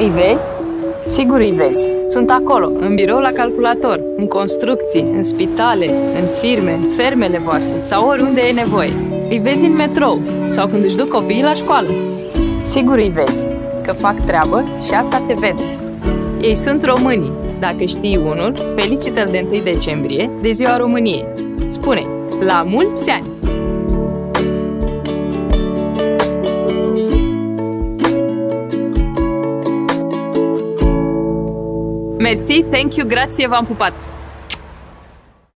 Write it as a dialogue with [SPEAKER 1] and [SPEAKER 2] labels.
[SPEAKER 1] Îi vezi? Sigur îi vezi. Sunt acolo, în birou la calculator, în construcții, în spitale, în firme, în fermele voastre sau oriunde e nevoie. Îi vezi în metrou sau când își duc copiii la școală. Sigur îi vezi, că fac treabă și asta se vede. Ei sunt românii. Dacă știi unul, felicită-l de 1 decembrie, de ziua României. Spune, la mulți ani! Mersi, thank you, grație, v-am pupat!